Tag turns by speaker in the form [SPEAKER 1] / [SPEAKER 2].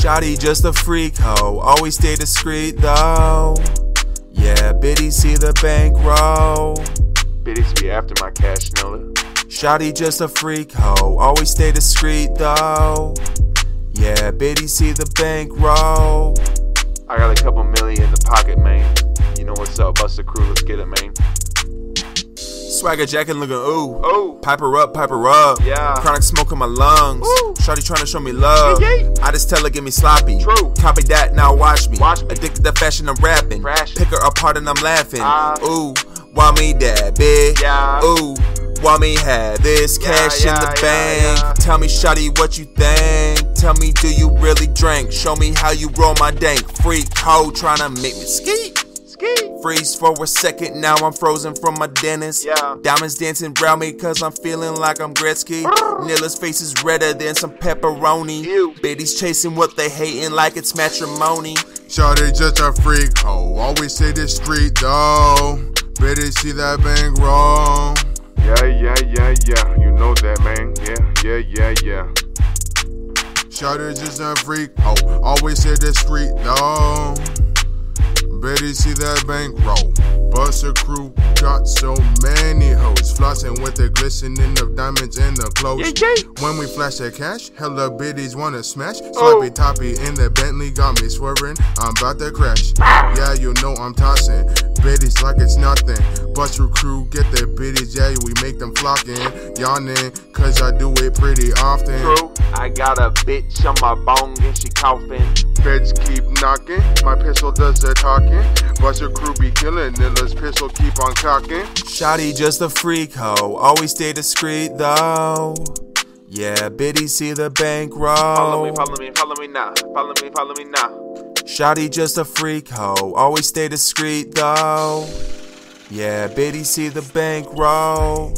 [SPEAKER 1] Shotty just a freak hoe, always stay discreet though. Yeah, Biddy see the bank bankroll.
[SPEAKER 2] Biddies be after my cash, Nilla.
[SPEAKER 1] Shotty just a freak hoe, always stay discreet though. Yeah, Biddy see the bankroll.
[SPEAKER 2] I got a couple million in the pocket, man. You know what's up, Busta Crew, let's get it, man.
[SPEAKER 1] Swagger jacket looking ooh.
[SPEAKER 2] Oh,
[SPEAKER 1] Piper up, piper up.
[SPEAKER 2] Yeah.
[SPEAKER 1] Chronic smoke in my lungs.
[SPEAKER 2] Ooh.
[SPEAKER 1] Shawty trying to show me love.
[SPEAKER 2] Yeah, yeah.
[SPEAKER 1] I just tell her give me sloppy.
[SPEAKER 2] True.
[SPEAKER 1] Copy that, now watch me.
[SPEAKER 2] Watch me.
[SPEAKER 1] Addicted to fashion, I'm rapping.
[SPEAKER 2] Fashion.
[SPEAKER 1] Pick her apart and I'm laughing.
[SPEAKER 2] Ah.
[SPEAKER 1] Ooh, why me that big?
[SPEAKER 2] Yeah.
[SPEAKER 1] Ooh, why me have this cash
[SPEAKER 2] Yeah,
[SPEAKER 1] in the bank? Tell me, Shawty, what you think? Tell me, do you really drink? Show me how you roll my dank. Freak hoe trying to make me ski.
[SPEAKER 2] Ski.
[SPEAKER 1] Freeze for a second, now I'm frozen from my dentist.
[SPEAKER 2] Yeah.
[SPEAKER 1] Diamonds dancing around me cause I'm feeling like I'm Gretzky. Nilla's face is redder than some pepperoni.
[SPEAKER 2] Ew.
[SPEAKER 1] Biddy's chasing what they hating like it's matrimony.
[SPEAKER 3] Shawty just a freak hoe, always say the street though. Better see that bank roll.
[SPEAKER 2] Yeah, yeah, yeah, yeah. You know that, man. Yeah, yeah, yeah, yeah.
[SPEAKER 3] Shawty just a freak hoe, always say the street though. Better see that bank roll. Busta crew got so many hoes, flossing with the glistening of diamonds in the clothes. When we flash that cash, hella biddies wanna smash.
[SPEAKER 2] Oh.
[SPEAKER 3] Sloppy toppy in the Bentley got me swerving. I'm about to crash. Ah. Yeah, you know I'm tossing. Biddies like it's nothing. Busta crew get the biddies, yeah, we make them flocking. Yawning, cause I do it pretty often.
[SPEAKER 2] True. I got a bitch on my bone and she coughing.
[SPEAKER 3] Feds keep knocking, my pistol does the talking. Busta crew be killing, Nilla's pistol keep on cocking.
[SPEAKER 1] Shotty just a freak hoe, always stay discreet though. Yeah, Biddy see the bankroll.
[SPEAKER 2] Follow me, follow me, follow me now. Follow me, follow me now.
[SPEAKER 1] Shotty just a freak hoe, always stay discreet though. Yeah, Biddy see the bankroll.